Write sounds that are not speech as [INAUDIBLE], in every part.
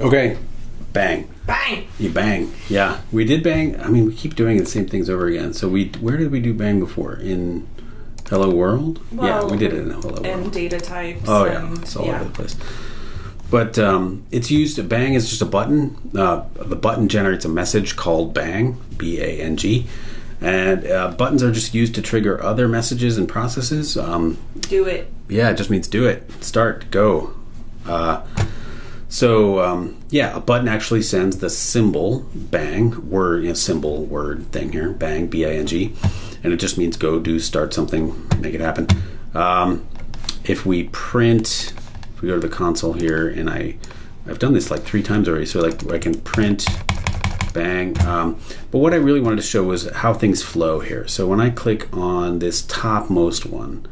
Okay, bang. Bang! You bang. Yeah, we did bang. I mean, we keep doing the same things over again. So we, where did we do bang before? In Hello World? yeah, we did it in Hello World. And data types. Oh yeah, and, it's all yeah. over the place. But um, it's used. Bang is just a button. Uh, the button generates a message called bang, B A N G, and uh, buttons are just used to trigger other messages and processes. Um, Do it. yeah, it just means do it, start, go. Uh, so um, yeah, a button actually sends the symbol bang word, you know, symbol word thing here, bang, b i n g, and it just means go, do, start something, make it happen. Um, if we print, if we go to the console here, and I, I've done this like three times already, so like I can print bang. Um, but what I really wanted to show was how things flow here. So when I click on this topmost one,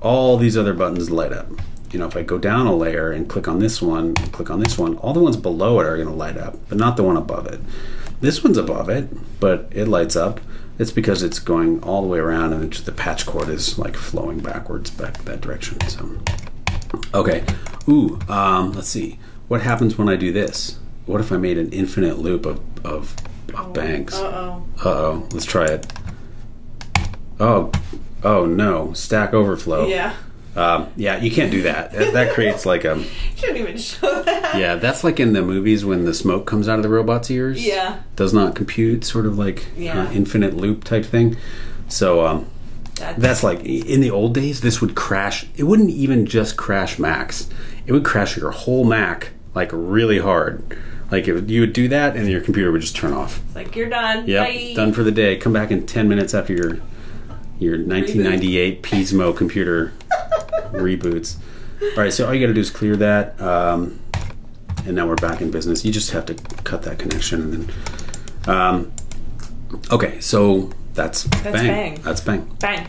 all these other buttons light up. You know, if I go down a layer and click on this one, click on this one, all the ones below it are going to light up, but not the one above it. This one's above it, but it lights up. It's because it's going all the way around, and the patch cord is like flowing backwards back that direction. So, okay. Ooh, um, let's see. What happens when I do this? What if I made an infinite loop of of, of? Uh oh. Uh oh. Let's try it. Oh, oh no! Stack Overflow. Yeah. Um, yeah, you can't do that. That, that creates like a [LAUGHS] Shouldn't even show that. yeah. That's like in the movies when the smoke comes out of the robot's ears. Yeah. does not compute. Sort of like Yeah. uh, infinite loop type thing. So um, That's, that's like in the old days. This would crash. It wouldn't even just crash Max. It would crash your whole Mac like really hard. Like it, you would do that, and your computer would just turn off. it's like you're done. Bye. done for the day. Come back in ten minutes after your your 1998 Pismo computer reboots. All right, so all you got to do is clear that, um, and now we're back in business. You just have to cut that connection, and then. Um, okay, so that's, That's bang. That's bang. Bang.